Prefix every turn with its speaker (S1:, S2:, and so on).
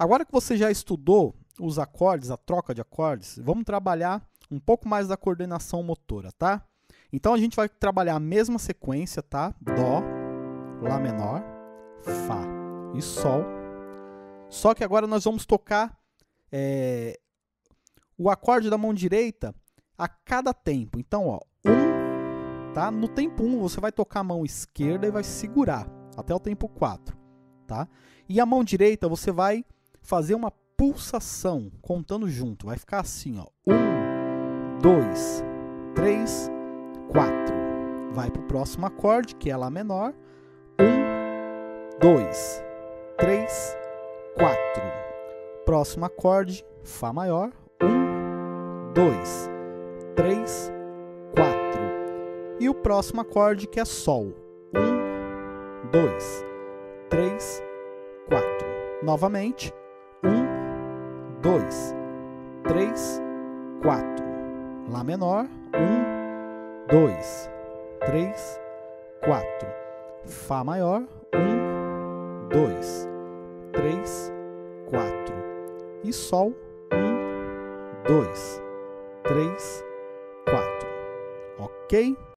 S1: Agora que você já estudou os acordes, a troca de acordes, vamos trabalhar um pouco mais da coordenação motora, tá? Então a gente vai trabalhar a mesma sequência, tá? Dó, Lá menor, Fá e Sol. Só que agora nós vamos tocar é, o acorde da mão direita a cada tempo. Então, ó, um, tá? No tempo 1 um, você vai tocar a mão esquerda e vai segurar até o tempo 4, tá? E a mão direita você vai fazer uma pulsação contando junto. Vai ficar assim, ó. Um, dois, três, quatro. Vai para o próximo acorde, que é Lá menor. Um, dois, três, quatro. Próximo acorde, Fá maior. Um, dois, três, quatro. E o próximo acorde que é Sol. Um, dois, três, quatro. Novamente. Um, dois, três, quatro. Lá menor. Um, dois, três, quatro. Fá maior. Um, dois, três, quatro. E Sol. Um, dois, três, quatro. Ok?